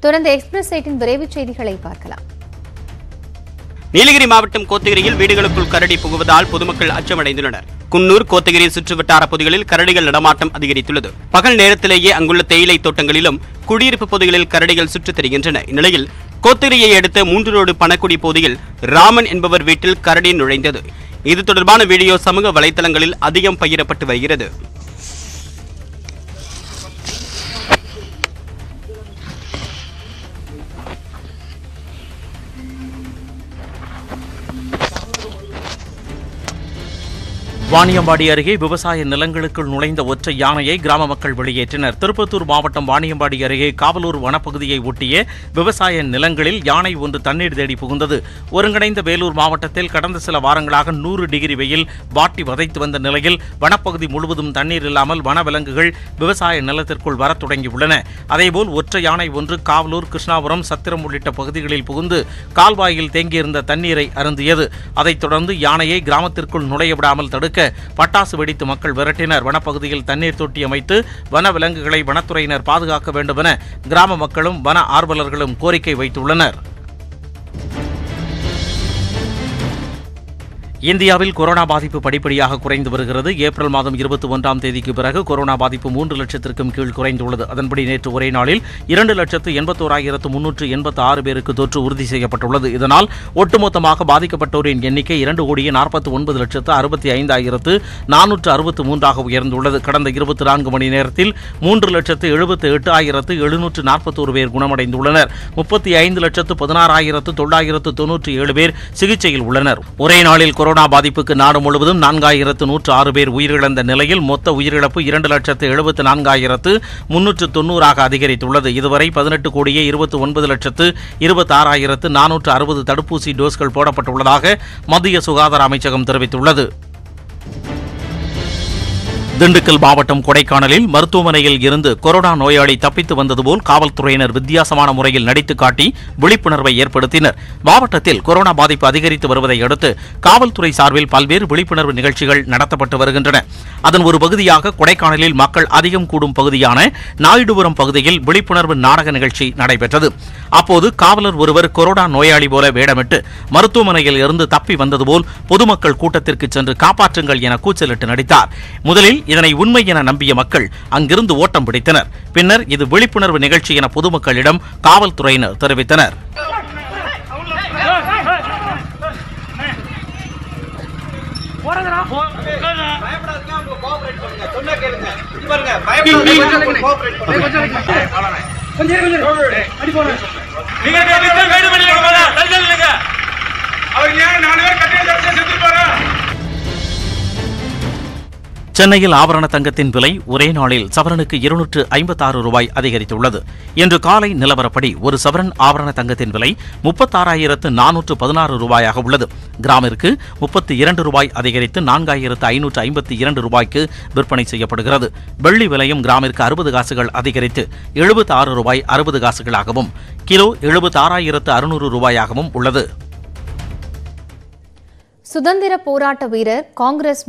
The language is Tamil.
தொடர்ந்து எக்ஸ்பிரஸ் சைட்டின் விரைவு செய்திகளை பார்க்கலாம். நீலகிரி மாவட்டம் கோத்தகிரியில் வீடுகளுக்குள் கரடி புகுவதால் பொதுமக்கள் அச்சமடைந்துள்ளனர். குன்னூர் கோத்தகிரி சுற்றுவட்டார பகுதிகளில் கரடிகள் நடமாட்டம் அதிகரித்துள்ளது. பகல் நேரத்திலேயே அங்குள்ள தேயிலை தோட்டங்களிலும் குடியிருப்பு பகுதிகளில் கரடிகள் சுற்றித் திரிகின்றன. இந்நிலையில் கோத்தகிரியை அடுத்த மூன்று ரோடு பணக்குடி பகுதியில் ராமன் என்பவர் வீட்டில் கரடி நுழைந்தது. இது தொடர்பான வீடியோ சமூக வலைதளங்களில் அதிகம் பகிரப்பட்டு வருகிறது. வாணியம்பாடி அருகே விவசாய நிலங்களுக்குள் நுழைந்த ஒற்றை யானையை கிராம மக்கள் வெளியேற்றினர். திருப்பத்தூர் மாவட்டம் வாணியம்பாடி அருகே காவலூர் வனப்பகுதியை ஒட்டிய விவசாய நிலங்களில் யானை ஒன்று தண்ணீர் தேடி புகுந்தது. ஒருங்கிணைந்த வேலூர் மாவட்டத்தில் கடந்த சில வாரங்களாக நூறு டிகிரி வெயில் வாட்டி வதைத்து வந்த நிலையில் வனப்பகுதி முழுவதும் தண்ணீர் இல்லாமல் வனவிலங்குகள் விவசாய நிலத்திற்குள் வரத் தொடங்கியுள்ளன. அதேபோல் ஒற்றை யானை ஒன்று காவலூர் கிருஷ்ணாபுரம் சத்திரம் உள்ளிட்ட பகுதிகளில் புகுந்து கால்வாயில் தேங்கியிருந்த தண்ணீரை அருந்தியது. அதைத் தொடர்ந்து யானையை கிராமத்திற்குள் நுழைய விடாமல் தடுக்க பட்டாசு வெடித்து மக்கள் விரட்டினர். வனப்பகுதியில் தண்ணீர் தொட்டி அமைத்து வன விலங்குகளை வனத்துறையினர் பாதுகாக்க வேண்டும் என கிராம மக்களும் வன ஆர்வலர்களும் கோரிக்கை வைத்துள்ளனர். இந்தியாவில் கொரோனா பாதிப்பு படிப்படியாக குறைந்து வருகிறது. ஏப்ரல் மாதம் இருபத்தி ஒன்றாம் தேதிக்கு பிறகு கொரோனா பாதிப்பு மூன்று லட்சத்திற்கும் கீழ் குறைந்துள்ளது. அதன்படி நேற்று ஒரே நாளில் இரண்டு லட்சத்து எண்பத்தோராயிரத்து முன்னூற்று எண்பத்து ஆறு பேருக்கு தொற்று உறுதி செய்யப்பட்டுள்ளது. இதனால் ஒட்டுமொத்தமாக பாதிக்கப்பட்டோரின் எண்ணிக்கை இரண்டு கோடியே நாற்பத்தி ஒன்பது லட்சத்து அறுபத்தி ஐந்தாயிரத்து நானூற்று அறுபத்து மூன்றாக உயர்ந்துள்ளது. கடந்த இருபத்தி நான்கு மணி நேரத்தில் மூன்று லட்சத்து எழுபத்து எட்டு ஆயிரத்து எழுநூற்று நாற்பத்தோரு பேர் குணமடைந்துள்ளனர். முப்பத்தி ஐந்து லட்சத்து பதினாறாயிரத்து தொள்ளாயிரத்து தொன்னூற்றி ஏழு பேர் சிகிச்சையில் உள்ளனர். ஒரே நாளில் கொரோனா பாதிப்புக்கு நாடு முழுவதும் நான்காயிரத்து நூற்று ஆறு பேர் உயிரிழந்த நிலையில் மொத்த உயிரிழப்பு இரண்டு லட்சத்து எழுபத்து நான்காயிரத்து முன்னூற்று தொன்னூறாக அதிகரித்துள்ளது. இதுவரை பதினெட்டு கோடியே இருபத்தி ஒன்பது லட்சத்து இருபத்தி ஆறாயிரத்து நானூற்று அறுபது தடுப்பூசி டோஸ்கள் போடப்பட்டுள்ளதாக மத்திய சுகாதார அமைச்சகம் தெரிவித்துள்ளது. திண்டுக்கல் மாவட்டம் கொடைக்கானலில் மருத்துவமனையில் இருந்து கொரோனா நோயாளி தப்பித்து வந்தது போல் காவல்துறையினர் வித்தியாசமான முறையில் நடித்து காட்டி விழிப்புணர்வை ஏற்படுத்தினர். மாவட்டத்தில் கொரோனா பாதிப்பு அதிகரித்து வருவதை அடுத்து காவல்துறை சார்பில் பல்வேறு விழிப்புணர்வு நிகழ்ச்சிகள் நடத்தப்பட்டு வருகின்றன. அதன் ஒரு பகுதியாக கொடைக்கானலில் மக்கள் அதிகம் கூடும் பகுதியான நாயுடுபுரம் பகுதியில் விழிப்புணர்வு நாடக நிகழ்ச்சி நடைபெற்றது. அப்போது காவலர் ஒருவர் கொரோனா நோயாளி போல வேடமிட்டு மருத்துவமனையில் இருந்து தப்பி வந்தது போல் பொதுமக்கள் கூட்டத்திற்கு சென்று காப்பாற்றுங்கள் என கூச்சலிட்டு நடித்தார். முதலில் இதனை உண்மை என நம்பிய மக்கள் அங்கிருந்து ஓட்டம் பிடித்தனர். பின்னர் இது விழிப்புணர்வு நிகழ்ச்சி என பொதுமக்களிடம் காவல்துறையினர் தெரிவித்தனர். கொஞ்சம் கொஞ்சம் அடி போனேன் நீங்க வேணும் பண்ணிடுங்க சென்னையில் ஆபரண தங்கத்தின் விலை ஒரே நாளில் சவரனுக்கு இருநூற்று ஐம்பத்தாறு ரூபாய் அதிகரித்துள்ளது. இன்று காலை நிலவரப்படி ஒரு சவரன் ஆபரண தங்கத்தின் விலை முப்பத்தாறாயிரத்து நானூற்று பதினாறு ரூபாயாக உள்ளது. கிராமிற்கு முப்பத்தி இரண்டு ரூபாய் அதிகரித்து நான்காயிரத்து ஐநூற்று ஐம்பத்தி இரண்டு ரூபாய்க்கு விற்பனை செய்யப்படுகிறது. வெள்ளி விலையும் கிராமிற்கு அறுபது காசுகள் அதிகரித்து எழுபத்தி ஆறு ரூபாய் அறுபது காசுகளாகவும் கிலோ எழுபத்தாறாயிரத்து அறுநூறு ரூபாயாகவும் உள்ளது. சுதந்திர போராட்ட வீரர் காங்கிரஸ்